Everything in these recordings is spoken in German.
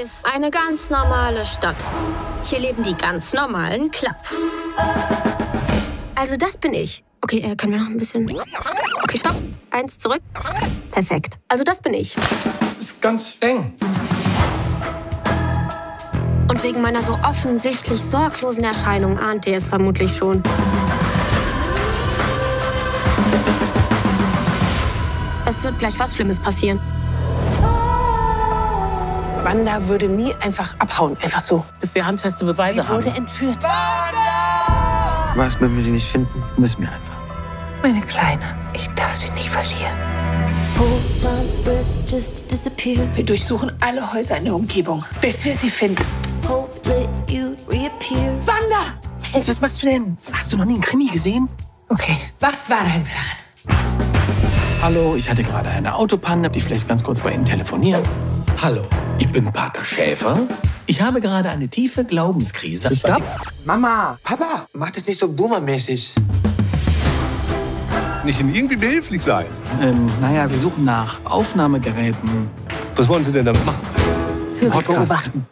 ist eine ganz normale Stadt. Hier leben die ganz normalen Klatz. Also das bin ich. Okay, äh, können wir noch ein bisschen... Okay, stopp. Eins zurück. Perfekt. Also das bin ich. Ist ganz eng. Und wegen meiner so offensichtlich sorglosen Erscheinung ahnt ihr es vermutlich schon. Es wird gleich was Schlimmes passieren. Wanda würde nie einfach abhauen, einfach so. Bis wir handfeste Beweise Sie haben. wurde entführt. Was, wenn wir die nicht finden? Müssen wir einfach. Meine Kleine, ich darf sie nicht verlieren. Wir durchsuchen alle Häuser in der Umgebung, bis wir sie finden. Hope that you reappear. Wanda! Hey, was machst du denn? Hast du noch nie einen Krimi gesehen? Okay, was war dein Plan? Hallo, ich hatte gerade eine Autopanne. Darf ich vielleicht ganz kurz bei Ihnen telefonieren? Hallo, ich bin Pater Schäfer. Ich habe gerade eine tiefe Glaubenskrise. Stopp. Mama, Papa, mach das nicht so boomermäßig. Nicht in irgendwie behilflich sein. Ähm, naja, wir suchen nach Aufnahmegeräten. Was wollen Sie denn damit machen? Für Podcast. beobachten.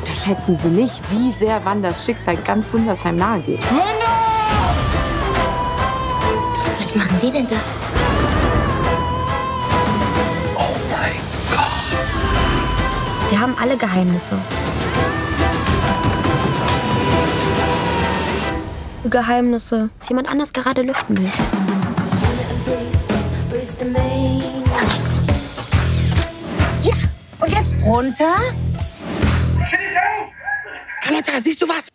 Unterschätzen Sie nicht, wie sehr Wanders Schicksal ganz Sundersheim nahe geht. Was machen Sie denn da? Wir haben alle Geheimnisse. Geheimnisse, die jemand anders gerade lüften will. Mania. Und jetzt runter. Carlotta, siehst du was?